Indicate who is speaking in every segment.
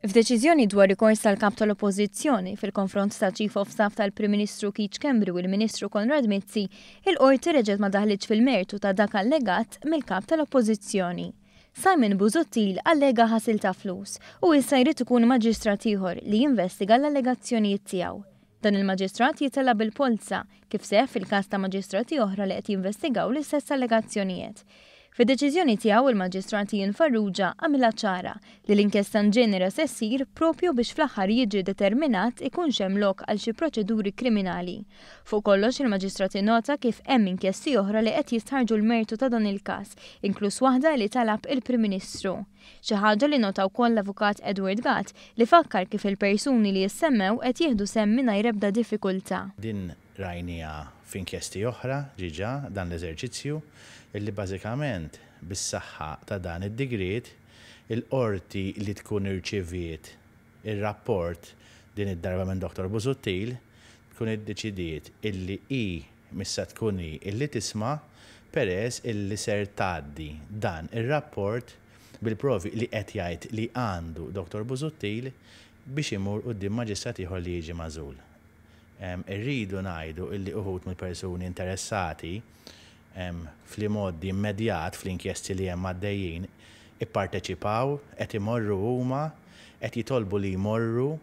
Speaker 1: F'deċiżjoni dwar rikors tal-Kap tal-Oppożizzjoni fil-konfront ta' Chief of Staff tal-Prim Ministru Keith Schembri u l-Ministru Konrad Mizzi, il-Qorti reġgħet ma daħlitx fil-mertu ta' dak allegat mill-Kap tal-Oppożizzjoni. Simon Busuttil allega ħasil ta' flus u issa jrid ikun maġistrat ieħor li jinvestiga l-allegazzjonijiet tiegħu. Dan il-Maġistrat jitella' bil-polza, kif seħħ fil-każ ta' Maġistrati oħra li qed jinvestigaw l-istess allegazzjonijiet. Fid-deċiżjoni tiegħu il-Maġistrat Ian Farrugia għamilha ċara li l-inkjesta in genere se ssir propju biex fl-aħħar jiġi determinat ikunx hemm lok għal xi proċeduri kriminali. Fuq kollox il-Maġistrat innota kif hemm inkjesti oħra li qed jistħarrġu l-mertu ta' dan il-każ, inkluż waħda li talab il-Prim Ministru. Xi ħaġa li nota wkoll l-Avukat Edward Gatt li fakkar kif il-persuni li jissemmew qed jieħdu sehem mingħajr ebda diffikultà.
Speaker 2: Din rajniha f'inkjesti oħra diġà dan l-eżerċizzju illi bażikament bis-saħħa ta' dan id-digriet il-qorti li tkun irċiviet ir-rapport din id-darba minn Doctor Busuttil tkun iddeċidiet illi hi Missa tkun hi illi tisma' peress illi ser tgħaddi dan ir-rapport bil-provi li qed jgħid li għandu Dottor Busuttil biex imur quddiem maġistrat ieħor li jiġi magħżul. Irridu ngħidu illi uħud mill-persuni interessati fl-imgħoddi immedjat fl-inkjesti li hemm għaddejjin ipparteċipaw, qed imorru huma, qed jitolbu li jmorru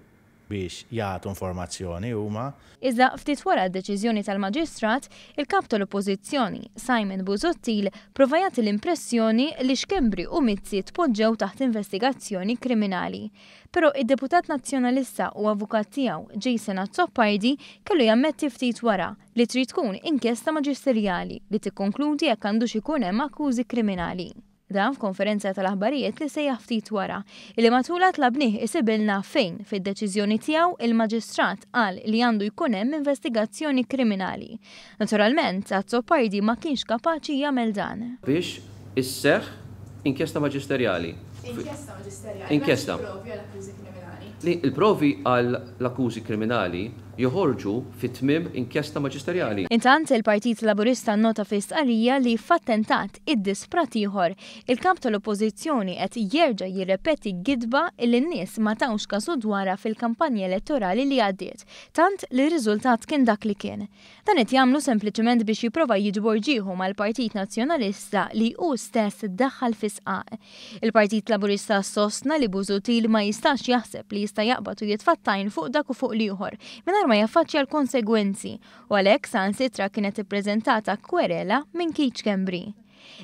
Speaker 2: biex jagħtu informazzjoni huma.
Speaker 1: Iżda ftit wara d-deċiżjoni tal-Maġistrat, il-Kap tal-Oppożizzjoni, Simon Busuttil, prova jagħti l-impressjoni li Schembri u Mizzi tpoġġew taħt investigazzjoni kriminali. Però id-Deputat Nazzjonalista u avukat tiegħu, Jason Azzopardi, kellu jammetti ftit wara li trid tkun inkjesta maġisterjali li tikkonkludi jekk għandux ikun hemm akkużi kriminali. Dan f'konferenza tal-aħbarijiet li sejjaħ ftit wara, illi matulha tlabnih isibilna fejn, fid-deċiżjoni tiegħu, il-Maġistrat qal li għandu jkun hemm investigazzjoni kriminali. Naturalment, Azzopardi ma kienx kapaċi jagħmel dan.
Speaker 3: Biex isseħħ inkjesta maġisterjali.
Speaker 4: Inkjesta maġisterjali
Speaker 3: ma tippruvja l-akkużi kriminali. Li l-provi għal l-akkużi kriminali joħorġu fi tmiem inkjesta maġisterjali.
Speaker 1: Intant, il-Partit Laburista nnota fi stqarrija li f'attentat iddisprat ieħor, il-Kap tal-Oppożizzjoni qed jerġa' jirrepeti gidba li n-nies ma tawx kasu dwarha fil-kampanja elettorali li għaddiet, tant li r-riżultat kien dak li kien. Dan qed jagħmlu sempliċement biex jipprova jiġbor ġieħu mal-Partit Nazzjonalista li hu stess daħħal fi sqaq. Il-Partit Laburista sostna li Busuttil ma jistax jaħseb li jista' jaqbad u jitfa' t-tajn fuq dak u fuq l-ieħor mingħajr ma jaffaċċja l-konsegwenzi u għalhekk saħansitra kienet ippreżentata kwerela minn Keith Schembri.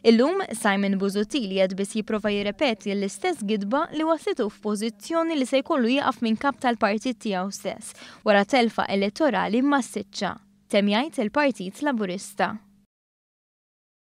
Speaker 1: Illum, Simon Busuttil qiegħed biss jipprova jirrepeti l-istess gidba li wasslitu f'pożizzjoni li se jkollu jieqaf minn Kap tal-Partit tiegħu stess wara telfa elettorali massiċċa, temm jgħid il-Partit Laburista.